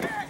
Yeah.